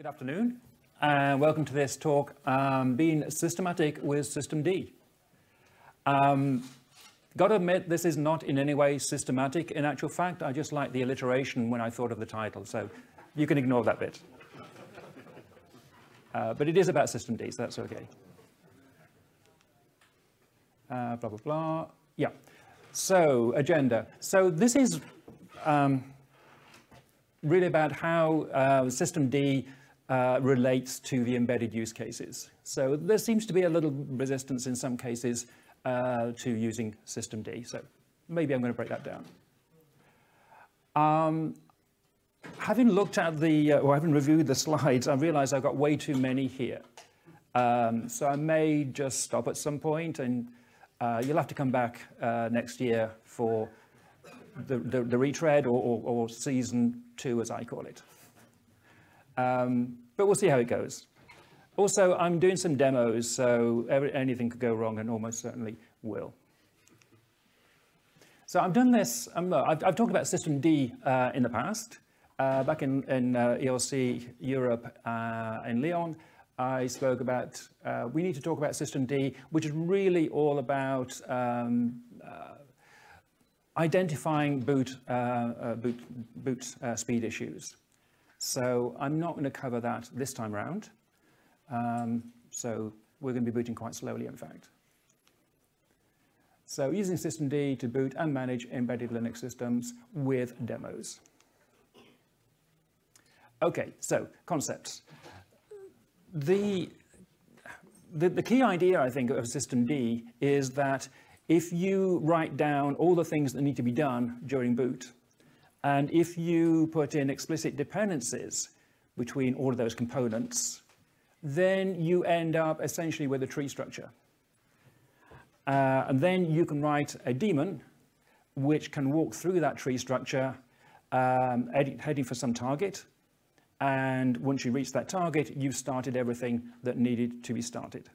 Good afternoon, and welcome to this talk, um, Being Systematic with systemd. Um, got to admit, this is not in any way systematic. In actual fact, I just like the alliteration when I thought of the title, so you can ignore that bit. Uh, but it is about systemd, so that's okay. Uh, blah, blah, blah. Yeah. So, agenda. So this is um, really about how uh, systemd uh, relates to the embedded use cases. So there seems to be a little resistance in some cases uh, to using systemd. So maybe I'm going to break that down. Um, having looked at the, uh, or having reviewed the slides, I realize I've got way too many here. Um, so I may just stop at some point and uh, you'll have to come back uh, next year for the, the, the retread or, or, or, season two, as I call it. Um, but we'll see how it goes. Also, I'm doing some demos, so every, anything could go wrong and almost certainly will. So I've done this, um, I've, I've, talked about systemd uh, in the past. Uh, back in, in uh, ELC Europe uh, in Lyon, I spoke about, uh, we need to talk about systemd, which is really all about um, identifying boot, boot, boot speed issues. So I'm not going to cover that this time around. Um, so we're going to be booting quite slowly, in fact. So using systemd to boot and manage embedded Linux systems with demos. Okay, so concepts the, the, the key idea, I think, of systemd is that if you write down all the things that need to be done during boot, and if you put in explicit dependencies between all of those components, then you end up essentially with a tree structure. Uh, and then you can write a daemon which can walk through that tree structure um, heading for some target and once you reach that target, you've started everything that needed to be started.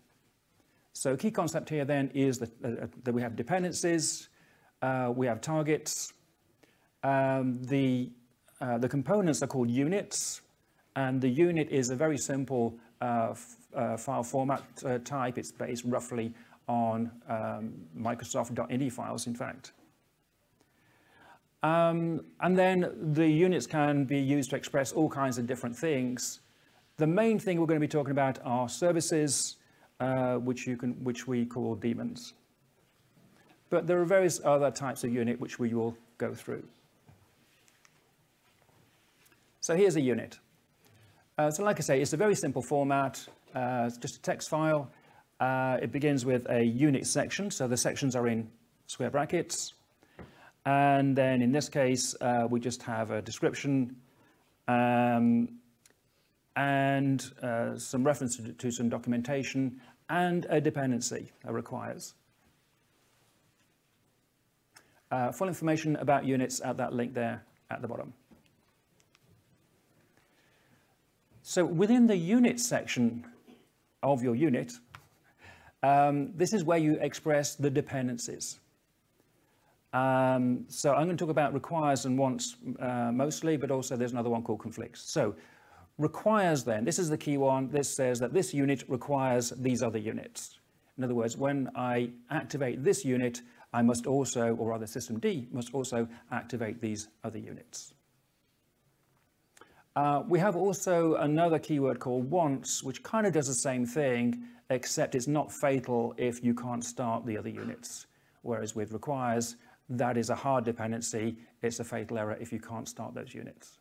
So key concept here then is that, uh, that we have dependencies, uh, we have targets, um, the, uh, the components are called units, and the unit is a very simple uh, uh, file format uh, type. It's based roughly on um, Microsoft.ini files, in fact. Um, and then the units can be used to express all kinds of different things. The main thing we're going to be talking about are services, uh, which, you can, which we call daemons. But there are various other types of unit which we will go through. So here's a unit. Uh, so like I say, it's a very simple format. Uh, it's just a text file. Uh, it begins with a unit section. So the sections are in square brackets. And then in this case, uh, we just have a description um, and uh, some reference to, to, some documentation and a dependency that requires. Uh, full information about units at that link there at the bottom. So within the unit section of your unit, um, this is where you express the dependencies. Um, so I'm going to talk about requires and wants uh, mostly, but also there's another one called conflicts. So requires then, this is the key one. This says that this unit requires these other units. In other words, when I activate this unit, I must also, or rather systemd, must also activate these other units. Uh, we have also another keyword called wants, which kind of does the same thing, except it's not fatal if you can't start the other units. Whereas with requires, that is a hard dependency. It's a fatal error if you can't start those units.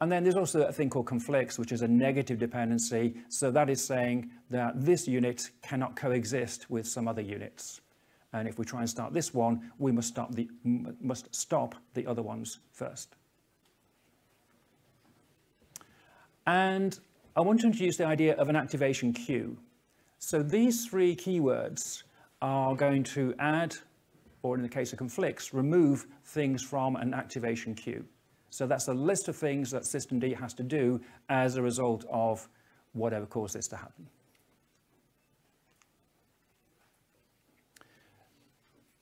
And then there's also a thing called conflicts, which is a negative dependency. So that is saying that this unit cannot coexist with some other units. And if we try and start this one, we must stop the, must stop the other ones first. And I want to introduce the idea of an activation queue. So these three keywords are going to add, or in the case of conflicts, remove things from an activation queue. So that's a list of things that systemd has to do as a result of whatever caused this to happen.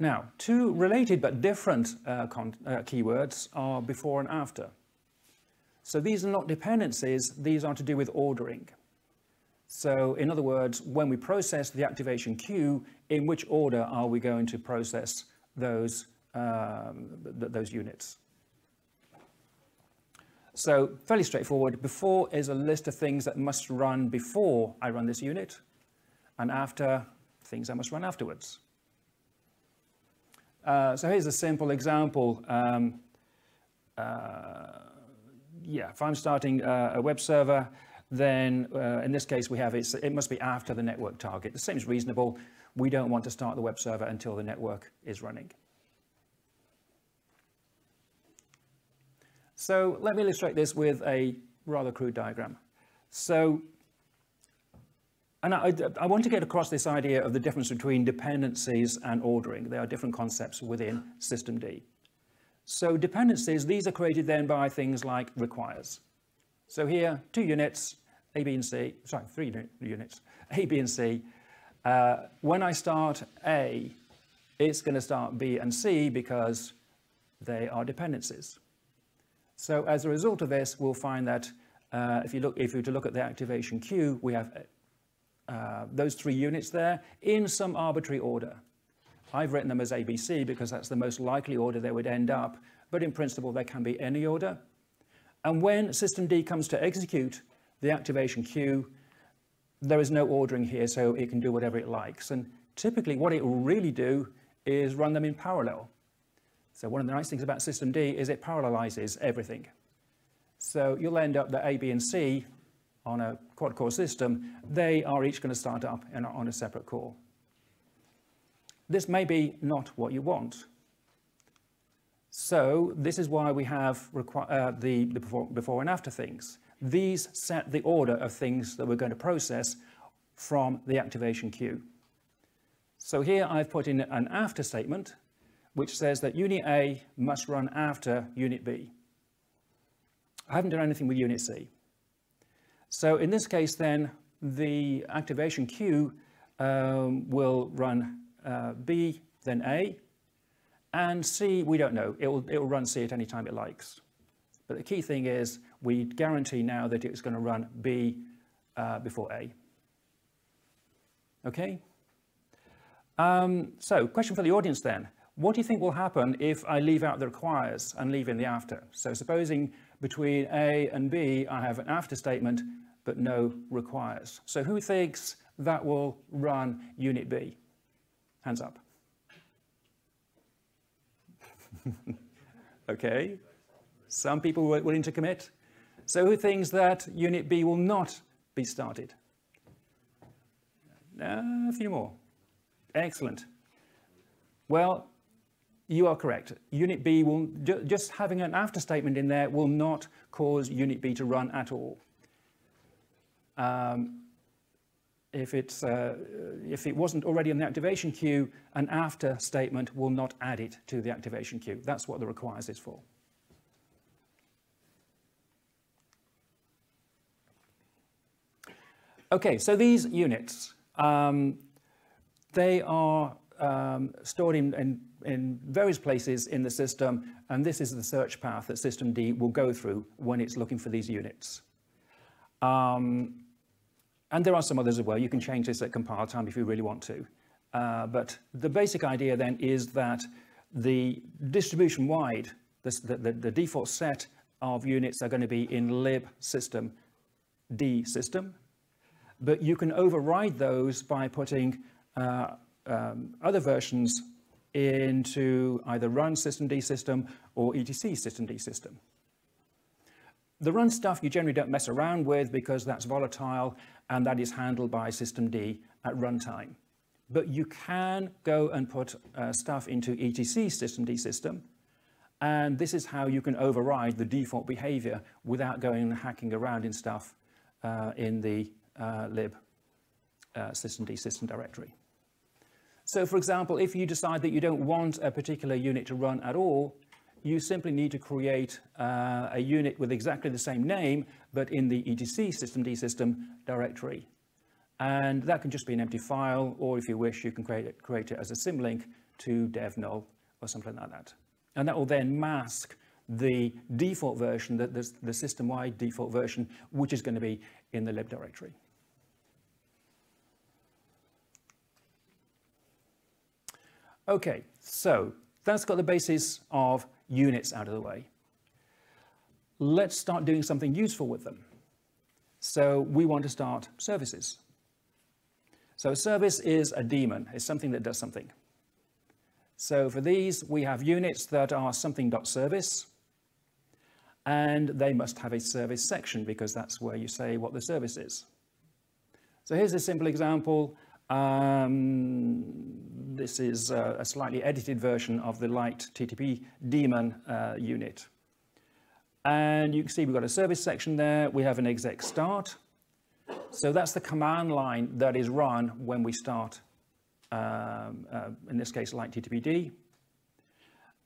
Now, two related but different uh, uh, keywords are before and after. So these are not dependencies, these are to do with ordering. So in other words, when we process the activation queue, in which order are we going to process those, um, th those units? So fairly straightforward. Before is a list of things that must run before I run this unit, and after, things I must run afterwards. Uh, so here's a simple example. Um, uh, yeah, if I'm starting uh, a web server, then uh, in this case we have it must be after the network target. The same is reasonable. We don't want to start the web server until the network is running. So let me illustrate this with a rather crude diagram. So, and I, I, want to get across this idea of the difference between dependencies and ordering. They are different concepts within systemd. So dependencies, these are created then by things like requires. So here, two units, A, B, and C, sorry, three units, A, B, and C. Uh, when I start A, it's going to start B and C because they are dependencies. So as a result of this, we'll find that uh, if you look, if you were to look at the activation queue, we have uh, those three units there in some arbitrary order. I've written them as ABC because that's the most likely order they would end up, but in principle, they can be any order. And when systemd comes to execute the activation queue, there is no ordering here, so it can do whatever it likes. And typically what it will really do is run them in parallel. So one of the nice things about systemd is it parallelizes everything. So you'll end up that A, B, and C on a quad-core system, they are each going to start up on a separate core. This may be not what you want. So this is why we have uh, the, the before, before and after things. These set the order of things that we're going to process from the activation queue. So here I've put in an after statement, which says that unit A must run after unit B. I haven't done anything with unit C. So in this case then, the activation queue um, will run uh, B, then A, and C, we don't know. It will, it will run C at any time it likes. But the key thing is we guarantee now that it's going to run B uh, before A. Okay? Um, so, question for the audience then. What do you think will happen if I leave out the requires and leave in the after? So supposing between A and B, I have an after statement, but no requires. So who thinks that will run unit B? Hands up. okay, some people were willing to commit. So who thinks that Unit B will not be started? A few more. Excellent. Well, you are correct. Unit B will, ju just having an after statement in there will not cause Unit B to run at all. Um, if, it's, uh, if it wasn't already in the activation queue, an after statement will not add it to the activation queue. That's what the requires is for. Okay, so these units, um, they are um, stored in, in, in, various places in the system, and this is the search path that systemd will go through when it's looking for these units. Um, and there are some others as well. You can change this at compile time if you really want to. Uh, but the basic idea then is that the distribution-wide, the, the, the, default set of units are going to be in lib system D system, but you can override those by putting uh, um, other versions into either run systemd system or etc systemd system. The run stuff you generally don't mess around with because that's volatile and that is handled by systemd at runtime. But you can go and put uh, stuff into etc systemd system, and this is how you can override the default behavior without going and hacking around in stuff uh, in the uh, lib uh, systemd system directory. So for example, if you decide that you don't want a particular unit to run at all, you simply need to create uh, a unit with exactly the same name, but in the etc systemd system directory. And that can just be an empty file, or if you wish, you can create it, create it as a symlink to dev null or something like that. And that will then mask the default version, the, the, the system-wide default version, which is going to be in the lib directory. Okay, so that's got the basis of units out of the way. Let's start doing something useful with them. So we want to start services. So a service is a daemon, it's something that does something. So for these, we have units that are something.service, and they must have a service section because that's where you say what the service is. So here's a simple example. Um, this is a, a, slightly edited version of the light TTP daemon uh, unit. And you can see we've got a service section there. We have an exec start. So that's the command line that is run when we start, um, uh, in this case, lighttpd.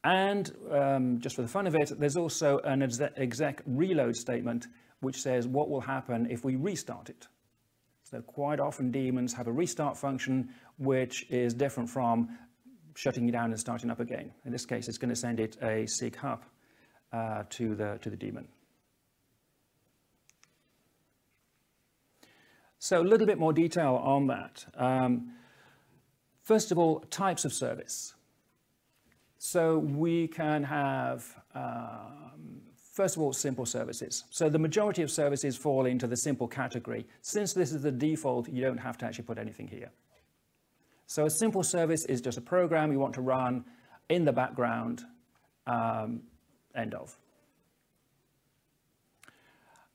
And um, just for the fun of it, there's also an exec reload statement which says what will happen if we restart it. So quite often daemons have a restart function which is different from shutting it down and starting up again. In this case, it's going to send it a SIGHUP uh, to, the, to the daemon. So a little bit more detail on that. Um, first of all, types of service. So we can have um, First of all, simple services. So the majority of services fall into the simple category. Since this is the default, you don't have to actually put anything here. So a simple service is just a program you want to run in the background, um, end of.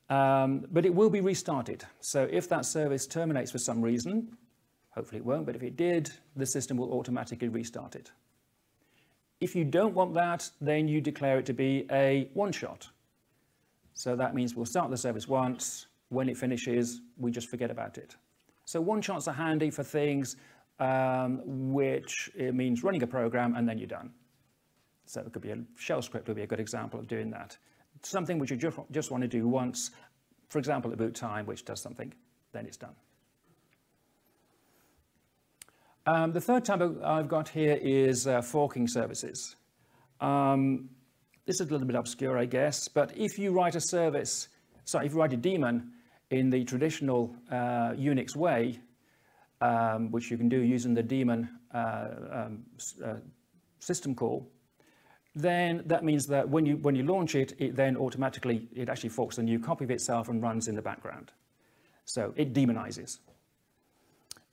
Um, but it will be restarted. So if that service terminates for some reason, hopefully it won't, but if it did, the system will automatically restart it. If you don't want that, then you declare it to be a one-shot. So that means we'll start the service once. When it finishes, we just forget about it. So one-shots are handy for things um, which it means running a program and then you're done. So it could be a shell script would be a good example of doing that. Something which you just, just want to do once, for example, at boot time, which does something, then it's done. Um, the third type I've got here is uh, forking services. Um, this is a little bit obscure, I guess, but if you write a service, sorry, if you write a daemon in the traditional uh, Unix way, um, which you can do using the daemon uh, um, uh, system call, then that means that when you, when you launch it, it then automatically, it actually forks a new copy of itself and runs in the background. So it daemonizes.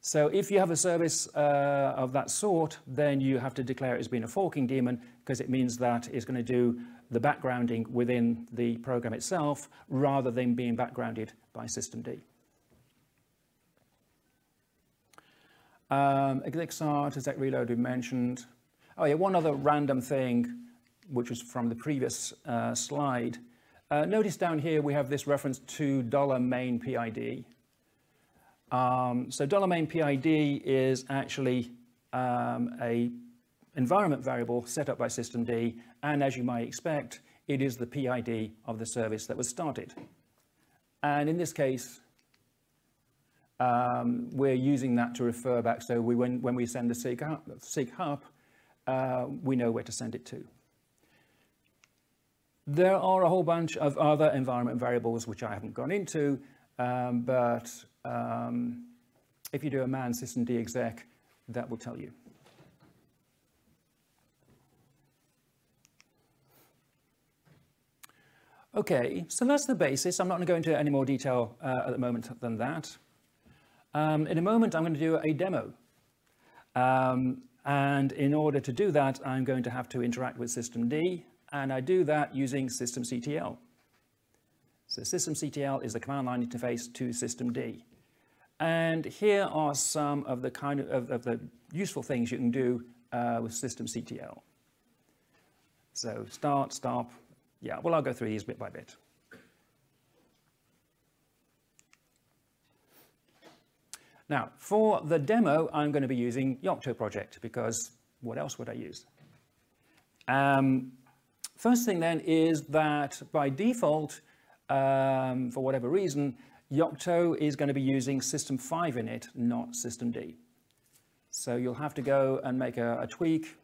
So if you have a service uh, of that sort, then you have to declare it as being a forking daemon because it means that it's going to do the backgrounding within the program itself rather than being backgrounded by systemd. Um, start, exec reload we mentioned. Oh yeah, one other random thing, which was from the previous uh, slide. Uh, notice down here we have this reference to dollar $main PID. Um, so $main PID is actually um, a environment variable set up by systemd, and as you might expect, it is the PID of the service that was started. And in this case, um, we're using that to refer back. So we, when, when we send the seek SIGHUP uh, we know where to send it to. There are a whole bunch of other environment variables which I haven't gone into, um, but um, if you do a man systemd exec, that will tell you. Okay, so that's the basis. I'm not going to go into any more detail uh, at the moment than that. Um, in a moment, I'm going to do a demo. Um, and in order to do that, I'm going to have to interact with systemd, and I do that using systemctl. So systemctl is the command line interface to systemd. And here are some of the kind of, of, of the useful things you can do uh, with systemctl. So start, stop, yeah, well, I'll go through these bit by bit. Now, for the demo, I'm going to be using Yocto project because what else would I use? Um, first thing then is that by default, um, for whatever reason, Yocto is going to be using System 5 init, not systemd. So you'll have to go and make a, a tweak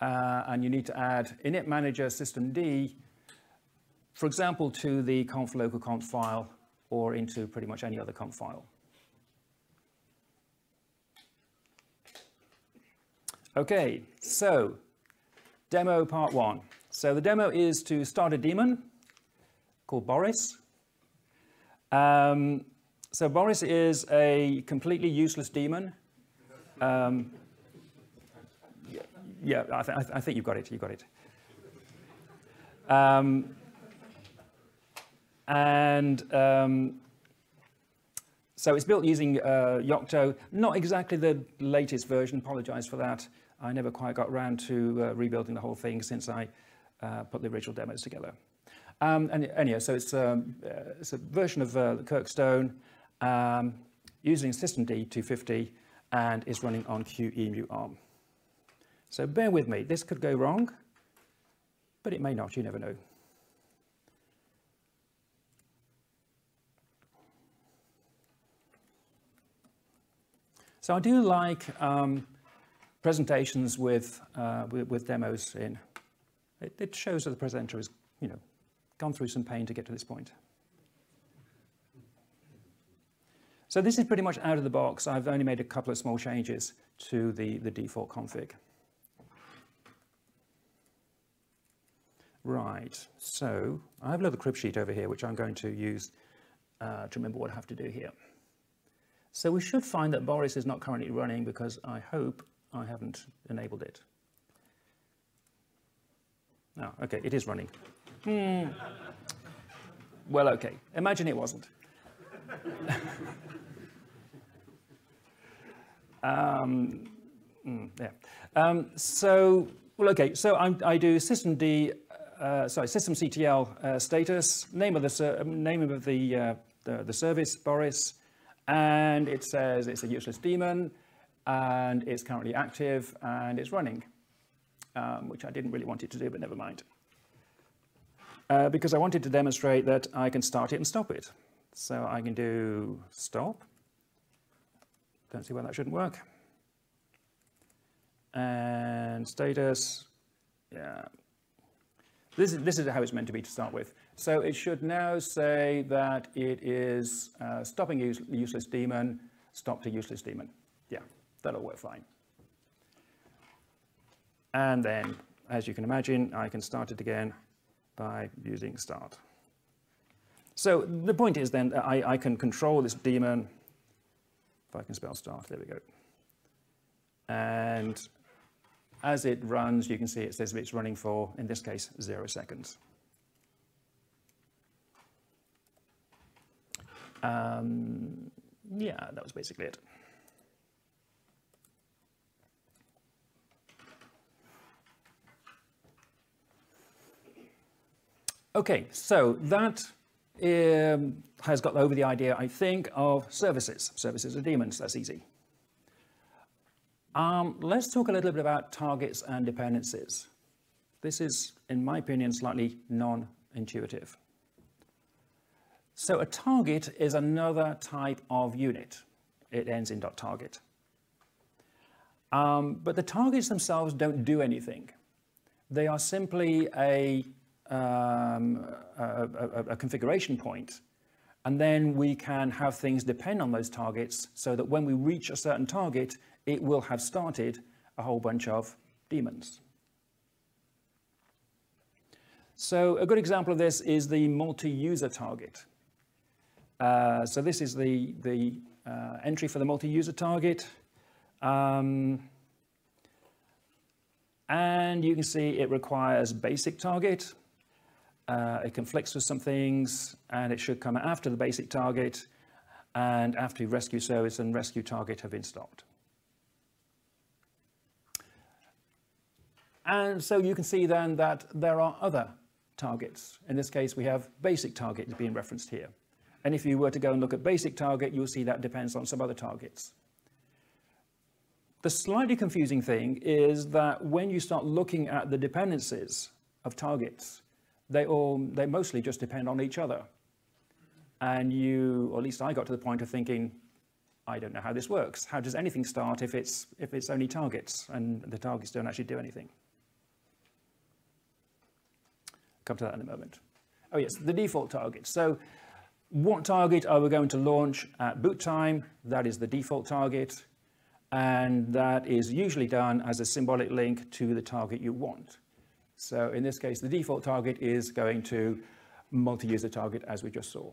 uh, and you need to add init manager systemd, for example, to the conf local conf file or into pretty much any other conf file. Okay, so demo part one. So the demo is to start a daemon called Boris. Um, so Boris is a completely useless demon. Um, yeah, I, th I, think you've got it. You've got it. Um, and um, so it's built using uh, Yocto, not exactly the latest version, apologize for that. I never quite got around to uh, rebuilding the whole thing since I uh, put the original demos together. Um, and anyway, so it's, um, uh, it's a version of uh, Kirkstone um, using systemd 250 and is running on QEMU ARM. So bear with me, this could go wrong, but it may not, you never know. So I do like um, presentations with, uh, with, with, demos in. It, it shows that the presenter is, you know, gone through some pain to get to this point. So this is pretty much out of the box. I've only made a couple of small changes to the, the default config. Right, so I have a little crib sheet over here which I'm going to use uh, to remember what I have to do here. So we should find that Boris is not currently running because I hope I haven't enabled it. Oh, okay, it is running. Hmm. Well, okay, imagine it wasn't. um, mm, yeah. Um, so, well, okay, so I'm, i do systemd, uh, sorry, systemctl uh, status, name of the, name of the, uh, the, the service, Boris, and it says it's a useless daemon, and it's currently active, and it's running, um, which I didn't really want it to do, but never mind. Uh, because I wanted to demonstrate that I can start it and stop it. So I can do stop. Don't see why that shouldn't work. And status, yeah. This is, this is how it's meant to be to start with. So it should now say that it is uh, stopping use, useless daemon, stop to useless daemon. Yeah, that'll work fine. And then, as you can imagine, I can start it again by using start. So the point is then I, I can control this daemon, if I can spell start, there we go. And as it runs, you can see it says it's running for, in this case, zero seconds. Um, yeah, that was basically it. Okay, so that um, has got over the idea, I think, of services. Services are daemons, that's easy. Um, let's talk a little bit about targets and dependencies. This is, in my opinion, slightly non-intuitive. So a target is another type of unit. It ends in dot .target. Um, but the targets themselves don't do anything. They are simply a, um, a, a, a configuration point and then we can have things depend on those targets so that when we reach a certain target, it will have started a whole bunch of daemons. So a good example of this is the multi-user target. Uh, so this is the, the uh, entry for the multi-user target. Um, and you can see it requires basic target. Uh, it conflicts with some things, and it should come after the basic target and after rescue service and rescue target have been stopped. And so you can see then that there are other targets. In this case, we have basic targets being referenced here. And if you were to go and look at basic target, you'll see that depends on some other targets. The slightly confusing thing is that when you start looking at the dependencies of targets, they all they mostly just depend on each other. And you, or at least I got to the point of thinking, I don't know how this works. How does anything start if it's if it's only targets and the targets don't actually do anything? come to that in a moment. Oh yes, the default target. So what target are we going to launch at boot time? That is the default target. And that is usually done as a symbolic link to the target you want. So in this case, the default target is going to multi-user target as we just saw.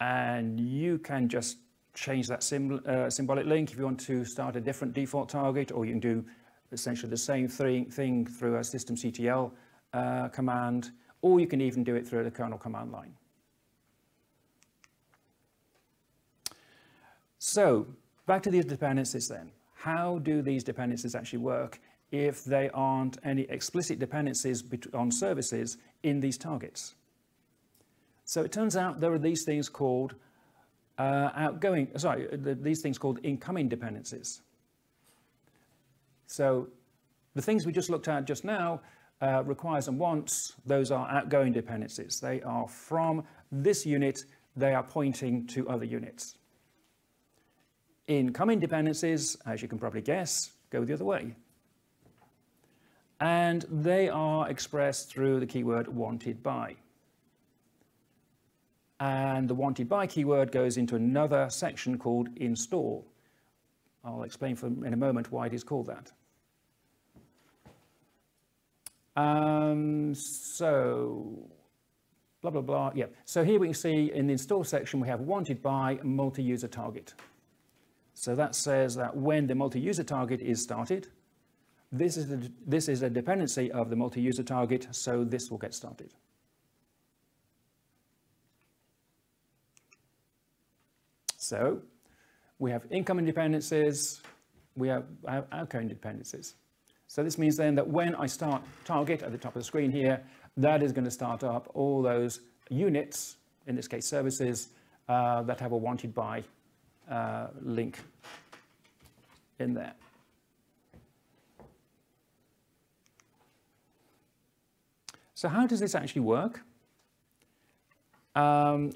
And you can just change that uh, symbolic link if you want to start a different default target, or you can do essentially the same thing, thing through a systemctl uh, command, or you can even do it through the kernel command line. So back to these dependencies then. How do these dependencies actually work if there aren't any explicit dependencies on services in these targets? So it turns out there are these things called uh, outgoing, sorry, these things called incoming dependencies. So the things we just looked at just now, uh, requires and wants, those are outgoing dependencies. They are from this unit, they are pointing to other units. Incoming dependencies, as you can probably guess, go the other way. And they are expressed through the keyword wanted by. And the wanted by keyword goes into another section called install. I'll explain for, in a moment why it is called that. Um, so, blah, blah, blah. Yeah. So here we can see in the install section, we have wanted by multi-user target. So that says that when the multi-user target is started, this is, a, this is a dependency of the multi-user target, so this will get started. So we have incoming dependencies, we have, have outgoing dependencies. So this means then that when I start target at the top of the screen here, that is going to start up all those units, in this case services, uh, that have a wanted by uh, link in there. So how does this actually work? Um,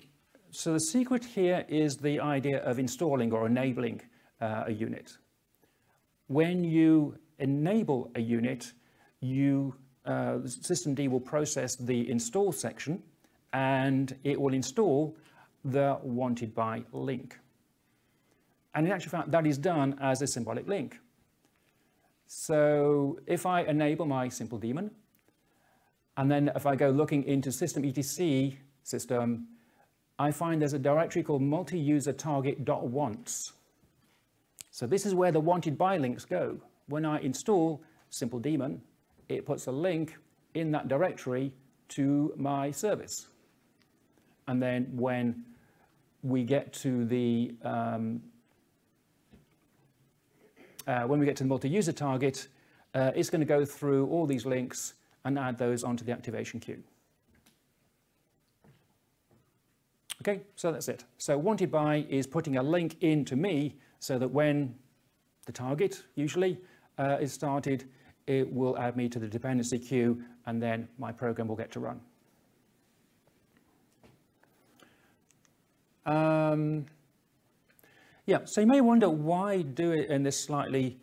so the secret here is the idea of installing or enabling uh, a unit. When you enable a unit, you, uh, systemd will process the install section and it will install the wanted by link. And in actual fact, that is done as a symbolic link. So if I enable my simple daemon, and then if I go looking into system etc system, I find there's a directory called multi-user target.wants. So this is where the wanted by links go. When I install simple daemon, it puts a link in that directory to my service. And then when we get to the um, uh, when we get to the multi-user target, uh, it's going to go through all these links and add those onto the activation queue. Okay, so that's it. So wanted by is putting a link into me so that when the target, usually, uh, is started, it will add me to the dependency queue and then my program will get to run. Um, yeah, so you may wonder why do it in this slightly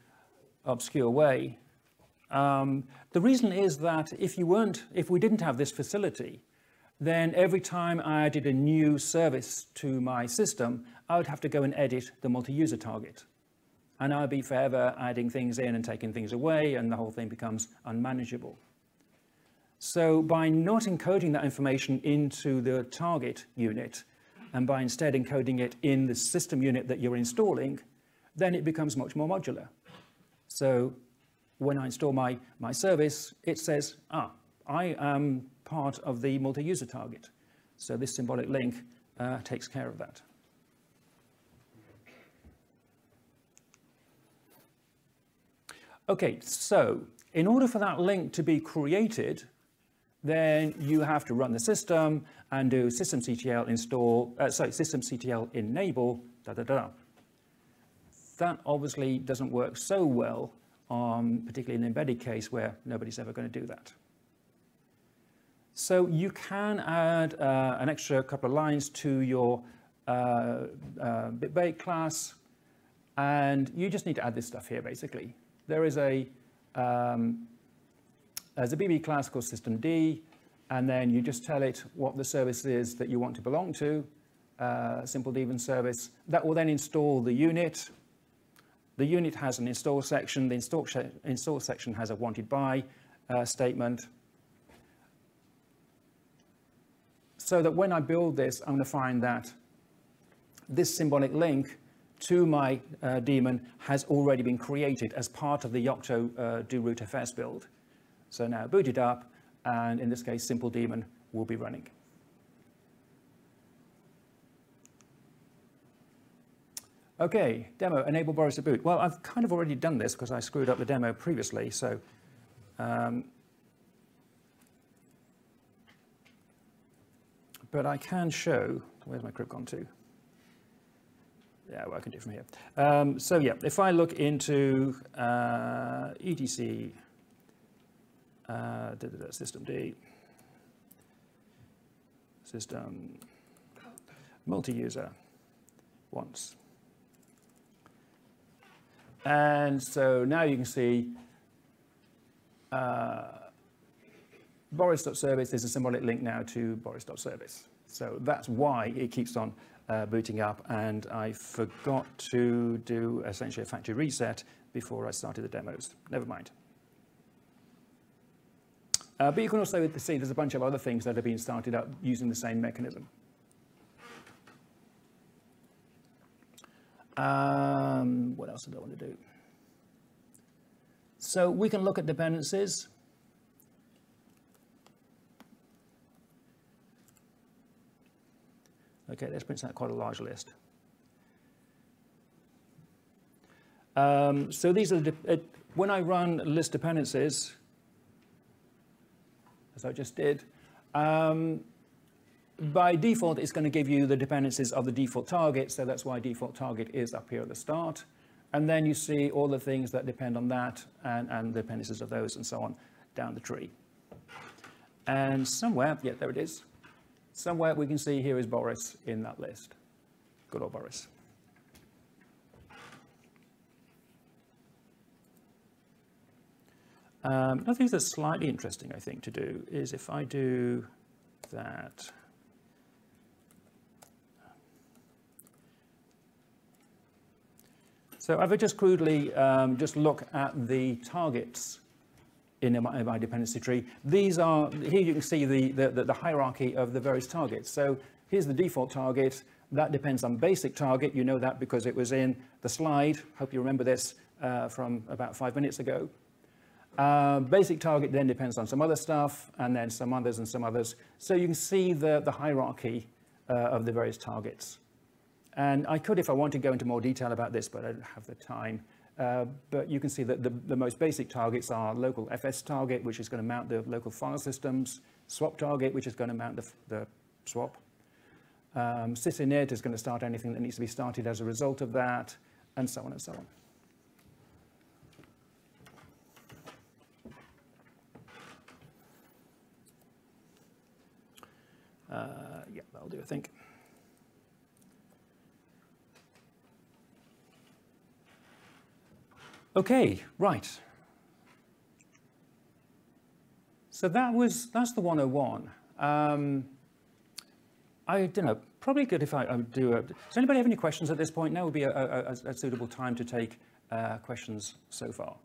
obscure way. Um, the reason is that if you weren't, if we didn't have this facility, then every time I added a new service to my system, I would have to go and edit the multi-user target. And I'd be forever adding things in and taking things away, and the whole thing becomes unmanageable. So by not encoding that information into the target unit, and by instead encoding it in the system unit that you're installing, then it becomes much more modular. So when I install my, my service, it says, ah, I am part of the multi-user target. So this symbolic link uh, takes care of that. Okay, so in order for that link to be created, then you have to run the system and do systemctl install, uh, sorry, systemctl enable, da da da. That obviously doesn't work so well, um, particularly in an embedded case where nobody's ever going to do that. So you can add uh, an extra couple of lines to your uh, uh, bitbake class, and you just need to add this stuff here, basically. There is a, um, there's a BB class called systemd, and then you just tell it what the service is that you want to belong to, uh, simple daemon service. That will then install the unit. The unit has an install section. The install, install section has a wanted by uh, statement. So that when I build this, I'm going to find that this symbolic link to my uh, daemon has already been created as part of the Yocto uh, do root fs build. So now boot it up, and in this case, simple daemon will be running. Okay, demo, enable Boris to boot. Well, I've kind of already done this because I screwed up the demo previously, so um, but I can show, where's my crypt gone to? Yeah, well, I can do it from here. Um, so yeah, if I look into uh, etc uh, systemd, system multi-user wants. And so now you can see uh, Boris.service is a symbolic link now to Boris.service. So that's why it keeps on uh, booting up. And I forgot to do essentially a factory reset before I started the demos. Never mind. Uh, but you can also see there's a bunch of other things that have been started up using the same mechanism. Um, what else did I want to do? So we can look at dependencies. Okay, this prints out quite a large list. Um, so these are the, when I run list dependencies, as I just did, um, by default, it's going to give you the dependencies of the default target. So that's why default target is up here at the start. And then you see all the things that depend on that and, and the dependencies of those and so on down the tree. And somewhere, yeah, there it is. Somewhere we can see here is Boris in that list. Good old Boris. Um, another thing that's slightly interesting, I think, to do is if I do that, so if I just crudely um, just look at the targets in my, in my, dependency tree, these are, here you can see the, the, the hierarchy of the various targets. So here's the default target. That depends on basic target. You know that because it was in the slide. Hope you remember this uh, from about five minutes ago. Uh, basic target then depends on some other stuff, and then some others and some others. So you can see the, the hierarchy uh, of the various targets. And I could, if I want to, go into more detail about this, but I don't have the time. Uh, but you can see that the, the, most basic targets are local FS target, which is going to mount the local file systems, swap target, which is going to mount the, the swap. Um, sysinit is going to start anything that needs to be started as a result of that, and so on and so on. Uh, yeah, that'll do, I think. Okay, right. So that was, that's the 101. Um, I don't know, probably good if I, I do a, does anybody have any questions at this point? Now would be a, a, a suitable time to take uh, questions so far.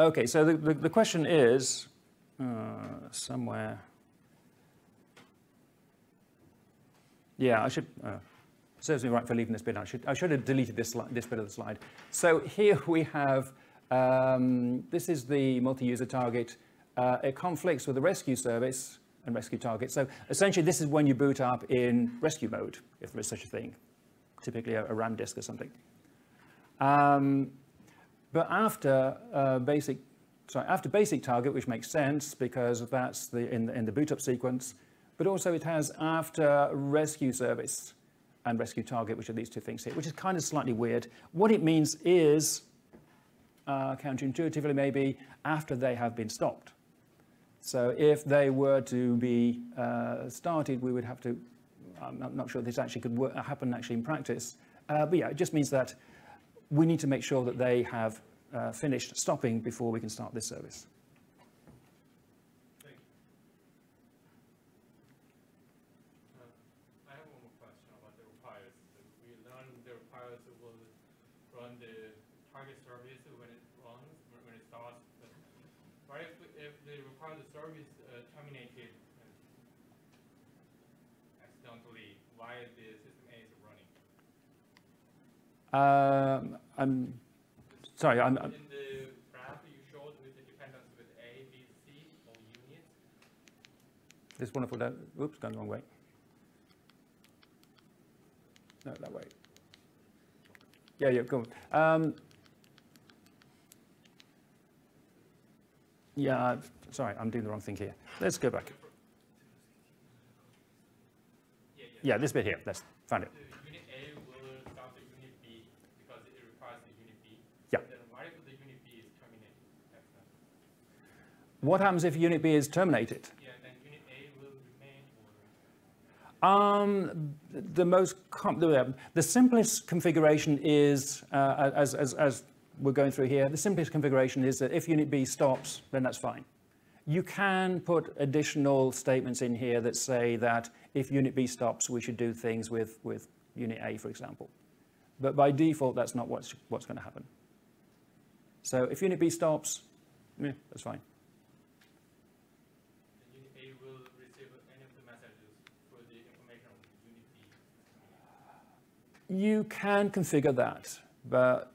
Okay, so the, the, the question is uh, somewhere. Yeah, I should. Uh, serves me right for leaving this bit. I should. I should have deleted this this bit of the slide. So here we have. Um, this is the multi-user target. Uh, it conflicts with the rescue service and rescue target. So essentially, this is when you boot up in rescue mode, if there is such a thing, typically a, a RAM disk or something. Um, but after uh, basic, sorry, after basic target, which makes sense because that's the, in, the, in the boot up sequence, but also it has after rescue service and rescue target, which are these two things here, which is kind of slightly weird. What it means is, uh, counterintuitively maybe, after they have been stopped. So if they were to be uh, started, we would have to, I'm not, sure this actually could work, happen actually in practice. Uh, but yeah, it just means that we need to make sure that they have uh, finished stopping before we can start this service. I have one more question about the requires. We learned the requirements will run the target service when it runs, when when it starts. But what if if the service terminated accidentally, why is the system A is running? Um, I'm sorry. I'm, I'm, in the graph you showed with the dependence with A, B, C, all units. This wonderful. That, oops, going the wrong way. No, that way. Yeah, yeah, go. Um, yeah, sorry, I'm doing the wrong thing here. Let's go back. Yeah, this bit here. Let's find it. What happens if unit B is terminated? Yeah, then unit A will remain? Um, the most, the, the simplest configuration is, uh, as, as, as we're going through here, the simplest configuration is that if unit B stops, then that's fine. You can put additional statements in here that say that if unit B stops, we should do things with, with unit A, for example. But by default, that's not what's, what's going to happen. So if unit B stops, eh, that's fine. You can configure that, but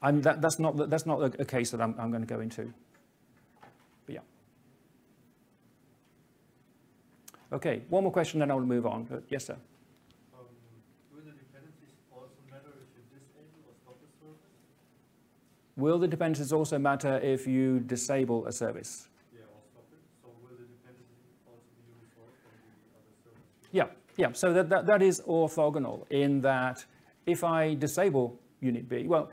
that, that's not, that's not a, a case that I'm, I'm, going to go into. But yeah. Okay, one more question, then I'll move on. But yes, sir. Um, will the dependencies also matter if you disable or stop service? Will the dependencies also matter if you disable a service? Yeah, or stop it. So will the dependencies also be uniform from the other service? Yeah. Yeah, so that, that, that is orthogonal in that if I disable unit B, well,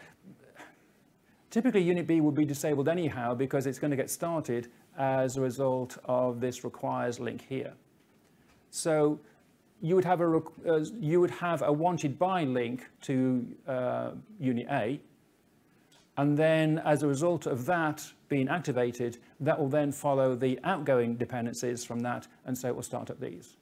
typically unit B will be disabled anyhow because it's going to get started as a result of this requires link here. So you would have a, uh, you would have a wanted by link to uh, unit A, and then as a result of that being activated, that will then follow the outgoing dependencies from that, and so it will start up these.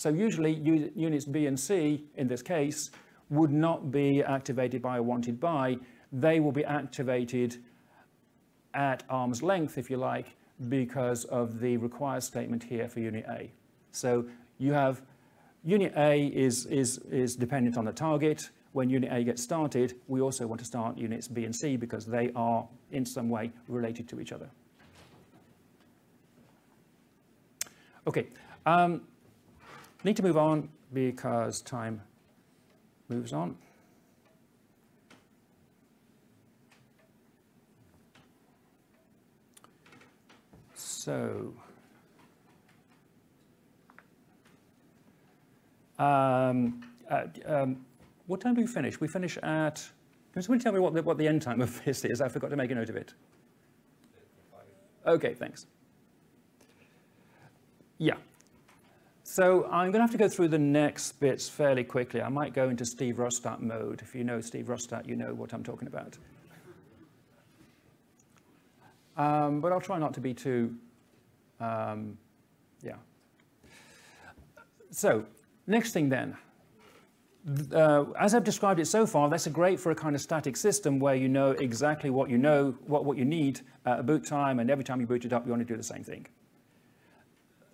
So usually units B and C, in this case, would not be activated by a wanted by. They will be activated at arm's length, if you like, because of the require statement here for unit A. So you have unit A is, is, is dependent on the target. When unit A gets started, we also want to start units B and C because they are in some way related to each other. Okay. Um, Need to move on because time moves on. So, um, uh, um, what time do we finish? We finish at, can somebody tell me what the, what the end time of this is? I forgot to make a note of it. Okay, thanks. Yeah, so I'm going to have to go through the next bits fairly quickly. I might go into Steve Rostedt mode. If you know Steve Rostedt, you know what I'm talking about. Um, but I'll try not to be too, um, yeah. So next thing then, uh, as I've described it so far, that's a great for a kind of static system where you know exactly what you know, what, what you need at boot time, and every time you boot it up, you want to do the same thing.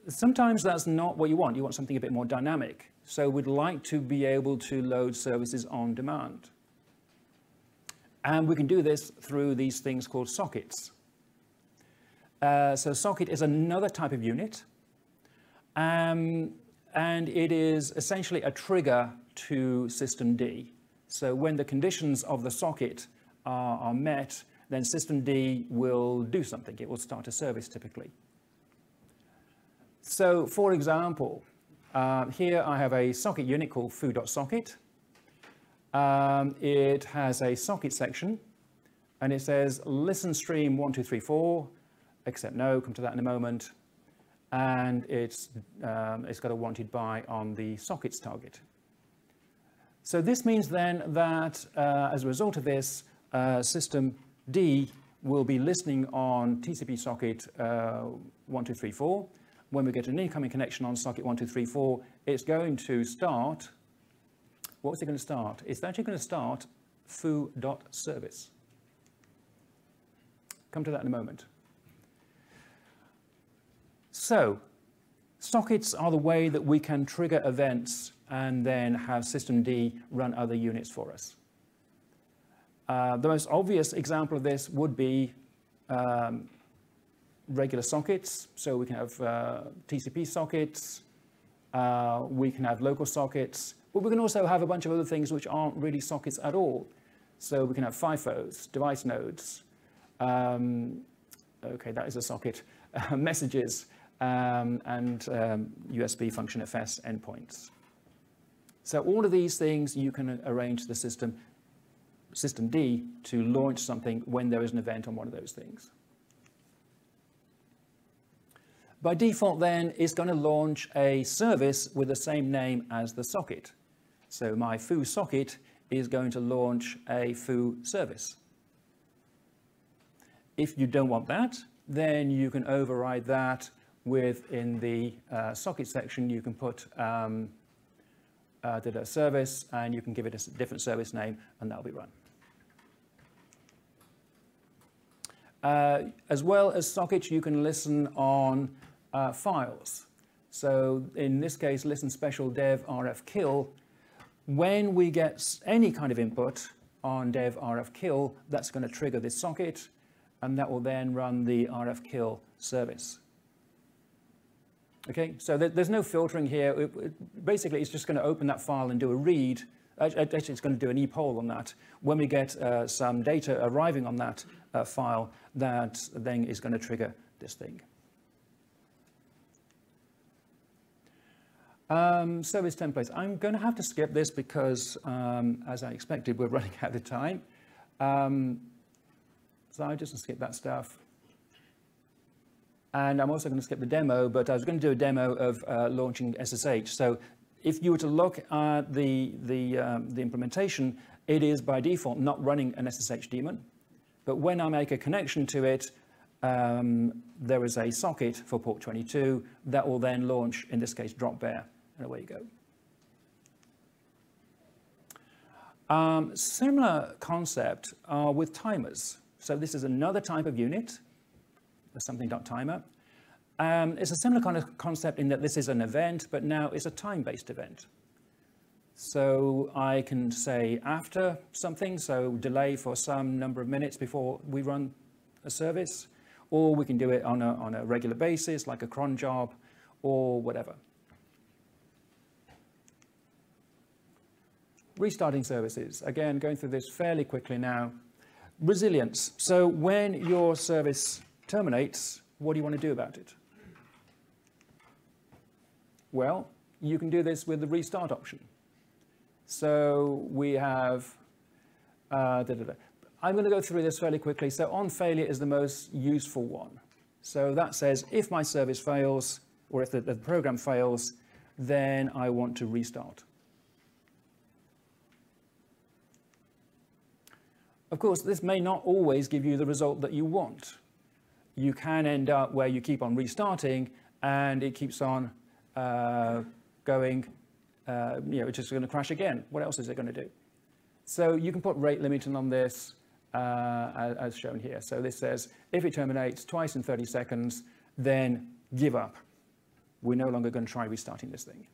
Sometimes that's not what you want. You want something a bit more dynamic. So we'd like to be able to load services on demand. And we can do this through these things called sockets. Uh, so socket is another type of unit. Um, and it is essentially a trigger to systemd. So when the conditions of the socket are, are met, then systemd will do something. It will start a service typically. So for example, uh, here I have a socket unit called foo.socket. Um, it has a socket section and it says listen stream 1234 accept no, come to that in a moment. And it's, um, it's got a wanted by on the sockets target. So this means then that uh, as a result of this, uh, system D will be listening on TCP socket uh, 1234. When we get an incoming connection on socket 1234, it's going to start, what's it going to start? It's actually going to start foo.service. Come to that in a moment. So, sockets are the way that we can trigger events and then have systemd run other units for us. Uh, the most obvious example of this would be um, regular sockets. So we can have uh, TCP sockets, uh, we can have local sockets, but we can also have a bunch of other things which aren't really sockets at all. So we can have FIFOs, device nodes, um, okay, that is a socket, messages, um, and um, USB FunctionFS endpoints. So all of these things you can arrange the system, systemd to launch something when there is an event on one of those things. By default then, it's going to launch a service with the same name as the socket. So my foo socket is going to launch a foo service. If you don't want that, then you can override that with in the uh, socket section, you can put um, uh, a service, and you can give it a different service name, and that'll be run. Uh, as well as sockets, you can listen on uh, files. So in this case, listen special dev rfkill. When we get any kind of input on dev rfkill, that's going to trigger this socket, and that will then run the rfkill service. Okay, so there's no filtering here. It, it, basically, it's just going to open that file and do a read. Actually, it's going to do an epoll on that. When we get uh, some data arriving on that uh, file, that then is going to trigger this thing. Um, service templates. I'm going to have to skip this because, um, as I expected, we're running out of time. Um, so I just skip that stuff. And I'm also going to skip the demo, but I was going to do a demo of uh, launching SSH. So if you were to look at the, the, um, the implementation, it is by default not running an SSH daemon. But when I make a connection to it, um, there is a socket for port 22 that will then launch, in this case, dropbear, and away you go. Um, similar concept are with timers. So this is another type of unit something.timer. Um, it's a similar kind of concept in that this is an event, but now it's a time-based event. So I can say after something, so delay for some number of minutes before we run a service, or we can do it on a, on a regular basis, like a cron job, or whatever. Restarting services. Again, going through this fairly quickly now. Resilience. So when your service terminates, what do you want to do about it? Well, you can do this with the restart option. So we have, uh, da, da, da. I'm going to go through this fairly quickly. So on failure is the most useful one. So that says if my service fails, or if the, the program fails, then I want to restart. Of course, this may not always give you the result that you want you can end up where you keep on restarting and it keeps on uh, going, uh, you know, it's just going to crash again. What else is it going to do? So you can put rate limiting on this uh, as shown here. So this says, if it terminates twice in 30 seconds, then give up. We're no longer going to try restarting this thing.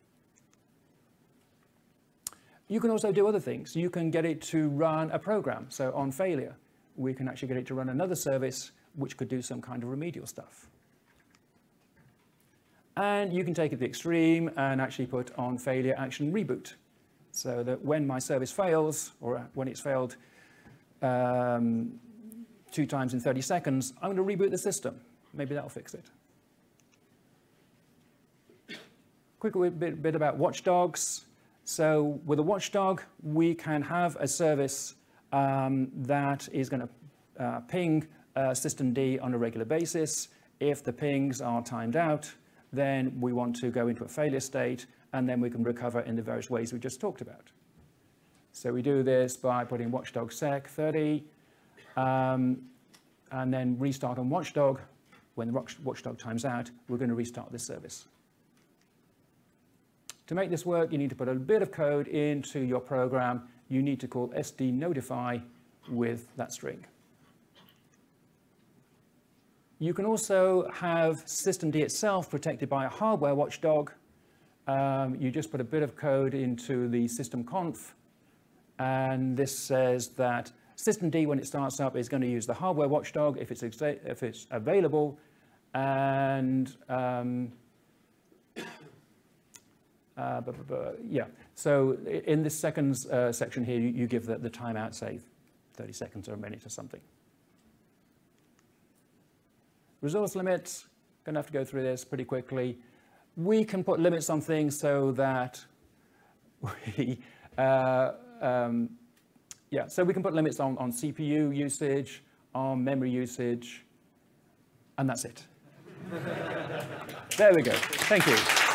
You can also do other things. You can get it to run a program. So on failure, we can actually get it to run another service which could do some kind of remedial stuff. And you can take it to the extreme and actually put on failure action reboot. So that when my service fails, or when it's failed um, two times in 30 seconds, I'm going to reboot the system. Maybe that'll fix it. Quick bit, bit about watchdogs. So with a watchdog, we can have a service um, that is going to uh, ping uh, systemd on a regular basis. If the pings are timed out, then we want to go into a failure state, and then we can recover in the various ways we just talked about. So we do this by putting watchdog sec 30, um, and then restart on watchdog. When the watchdog times out, we're going to restart this service. To make this work, you need to put a bit of code into your program. You need to call sd_notify with that string. You can also have systemd itself protected by a hardware watchdog. Um, you just put a bit of code into the systemconf, and this says that systemd, when it starts up, is going to use the hardware watchdog if it's, if it's available, and um, uh, but, but, yeah, so in this second uh, section here, you, you give the, the timeout, say 30 seconds or a minute or something. Resource limits, going to have to go through this pretty quickly. We can put limits on things so that we, uh, um, yeah, so we can put limits on, on CPU usage, on memory usage, and that's it. there we go. Thank you.